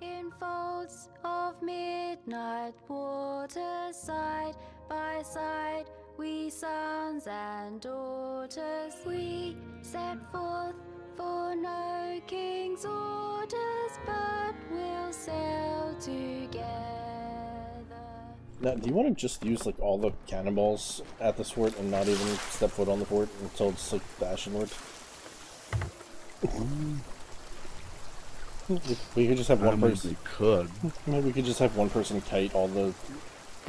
In folds of midnight water, side by side, we sons and daughters, we set forth for no king's orders, but we'll sail together. Now, do you want to just use like all the cannonballs at this fort and not even step foot on the fort until it's like the Ashen Lord? Um, we could just have I one person. we could. Maybe we could just have one person kite all the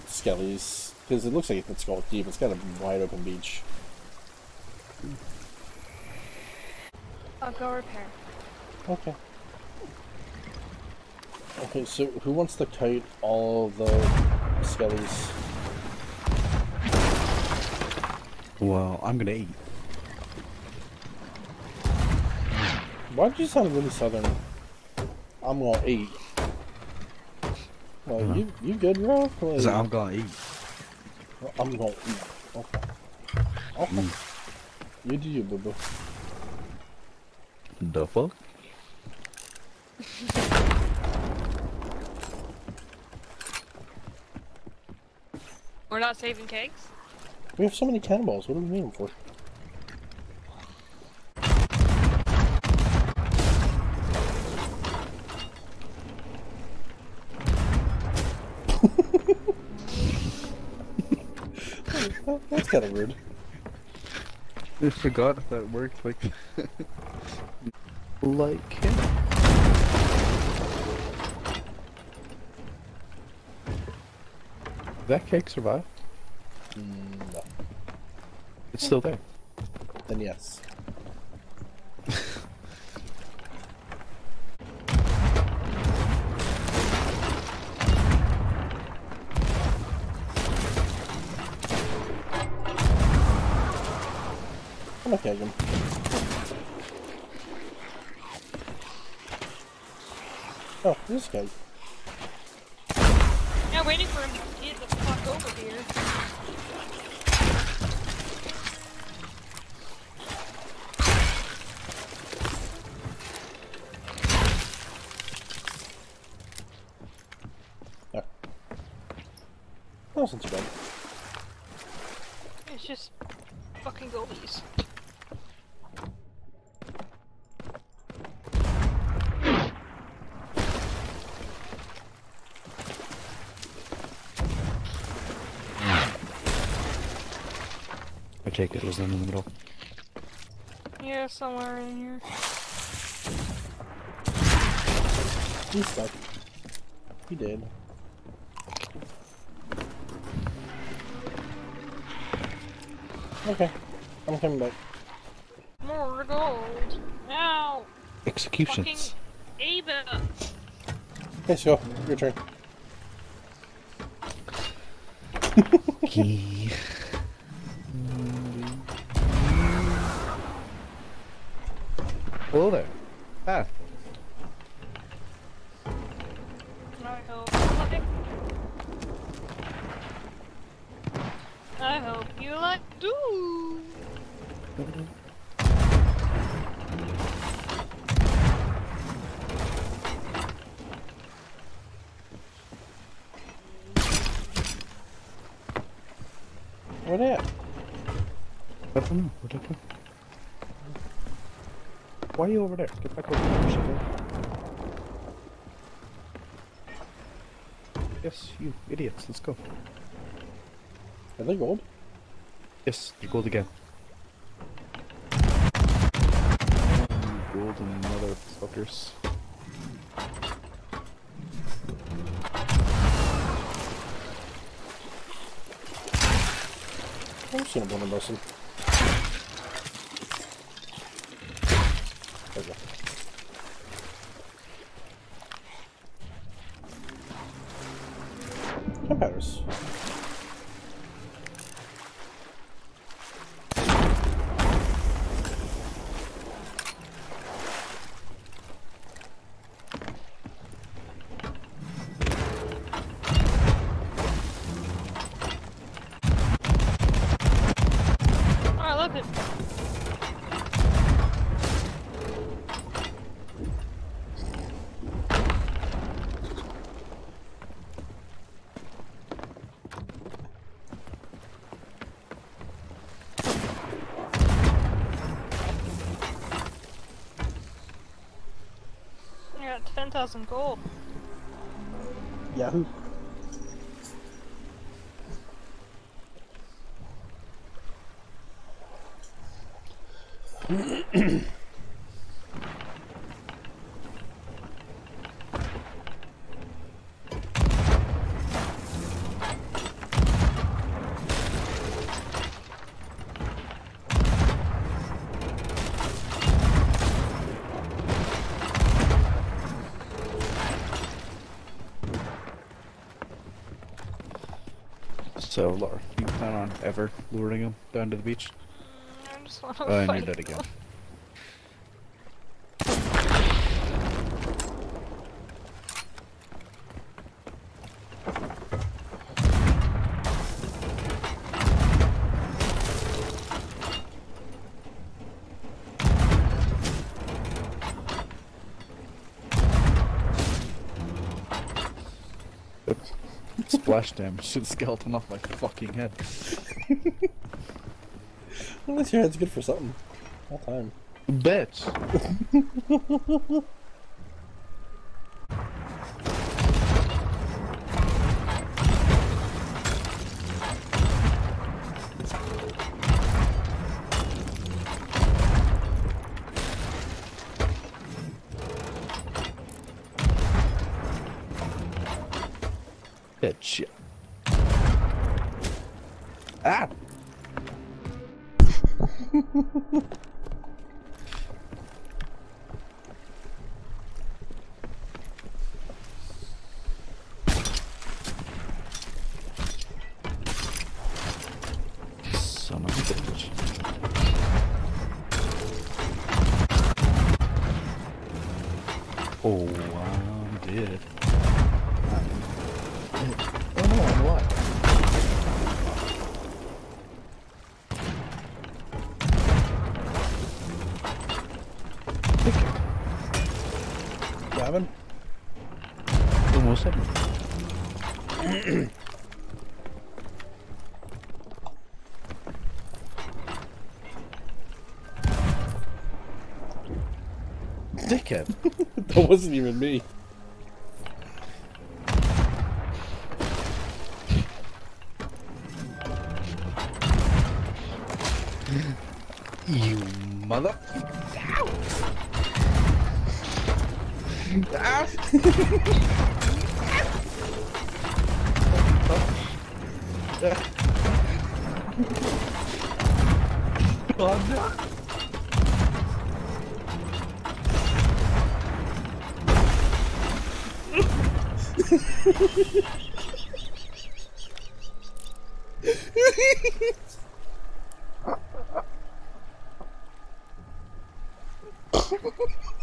skellies because it looks like it's Skull Keep. It's got a wide open beach. I'll go repair. Okay. Okay, so who wants to kite all the skellies? Well, I'm gonna eat. Why did you sound really southern? I'm gonna eat. Well, you you good, bro? Like, Cause I'm gonna eat. I'm gonna eat. Okay. Okay. Mm. You do you, boo boo. The fuck? We're not saving kegs? We have so many cannonballs. What do we need them for? That- That's kind of rude. I forgot if that worked like like him. Did that keg survive? Mm, no. It's still there. Then yes. I'm okay, him. Oh, this guy. Yeah, waiting for him to get the fuck over here. There. That wasn't too bad. It's just fucking goalies. Take it was in the middle. Yeah, somewhere in here. He's stuck. He did. Okay. I'm coming back. More gold. Ow! Executions. Fucking Ava! Okay, so your turn. Key. Hello there. Ah, I hope. I hope you like do. Where they at? I don't know. What did I do? Why are you over there? Get back over here. Yes, you idiots. Let's go. Are they gold? Yes, you gold again. Golden motherfuckers. I'm just gonna blend them There we go. Gunpowders. Oh, look at. got 10,000 gold. Yahoo. So, Laura, you plan on ever luring him down to the beach? Mm, I just want to Oh, and fight. you're dead again. Splash damage to the skeleton off my fucking head. Unless your head's good for something. All time. Bitch. Ah! Almost 7. Dickhead. that wasn't even me. you mother... Ow!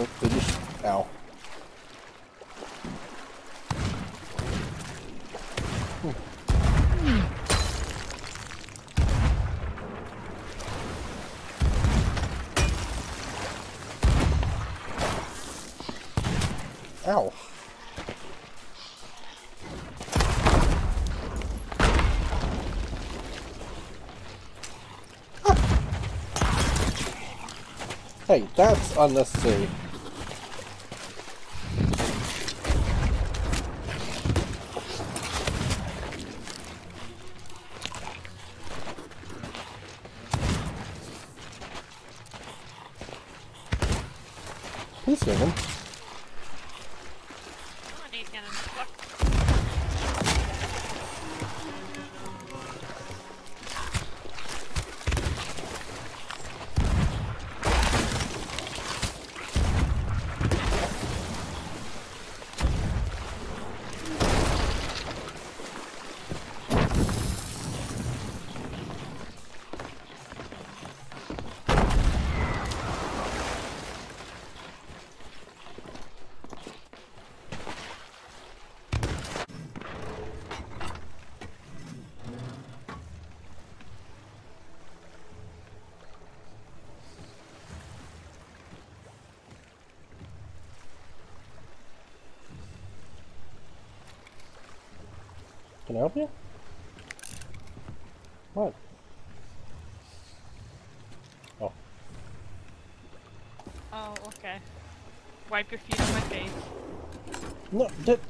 Oh, they just. Ow. Ow. Hey, that's unnecessary. Please Can I help you? What? Oh. Oh, okay. Wipe your feet on my face. No, did.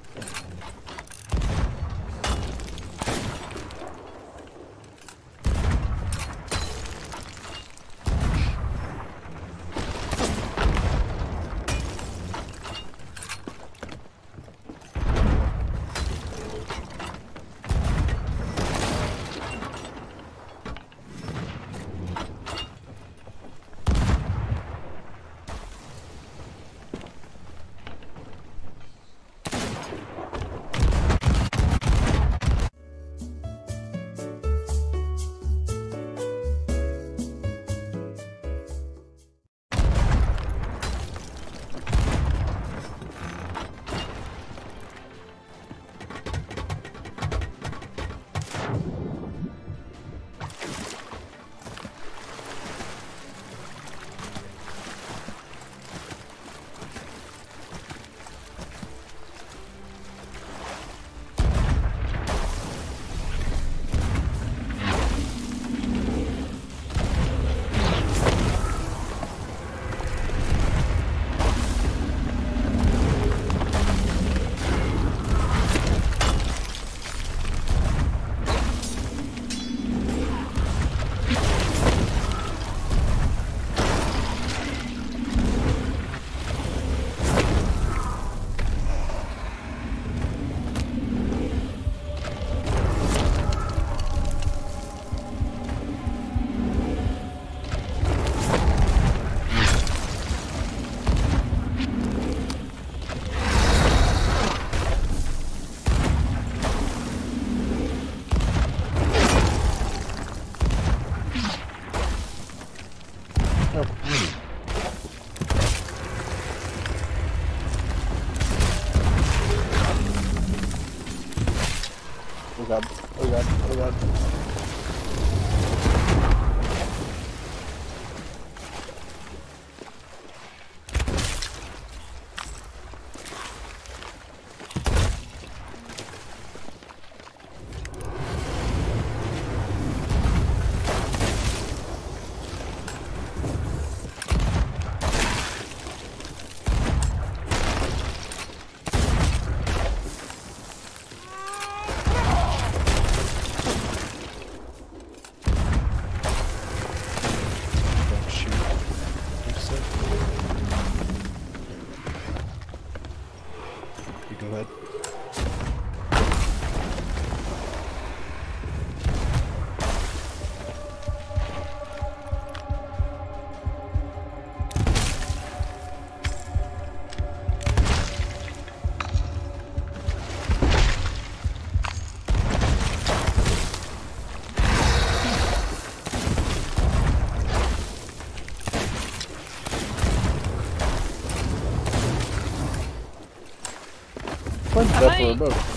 When's I that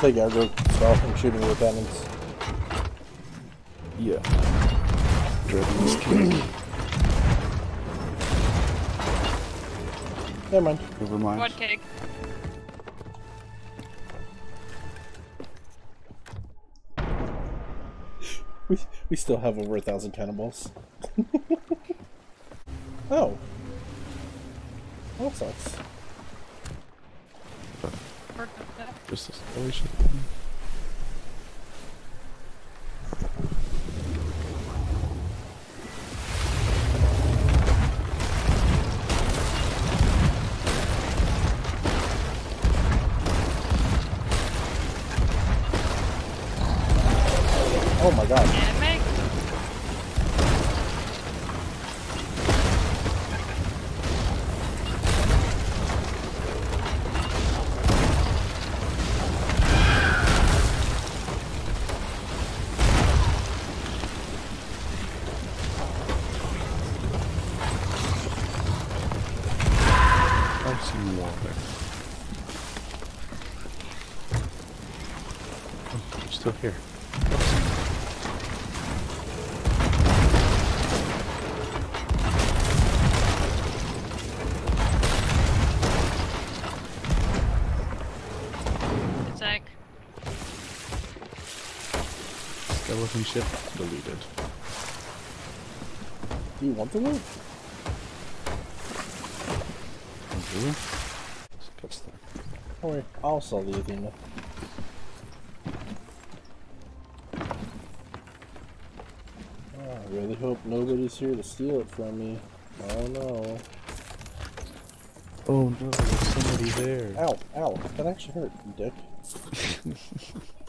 take aggro stuff and shooting with cannons. Yeah. Dreading this kid. Never mind. Never mind. One keg. We, we still have over a thousand cannonballs. oh. That sucks. We're good. Just escalation. Oh my god. I'm still here. Zach. Skeleton ship deleted. Do you want the wood? Do we? Let's catch that. Don't worry, I'll sell the Athena. Oh, I really hope nobody's here to steal it from me. Oh no. Oh no, there's somebody there. Ow, ow, that actually hurt, you dick.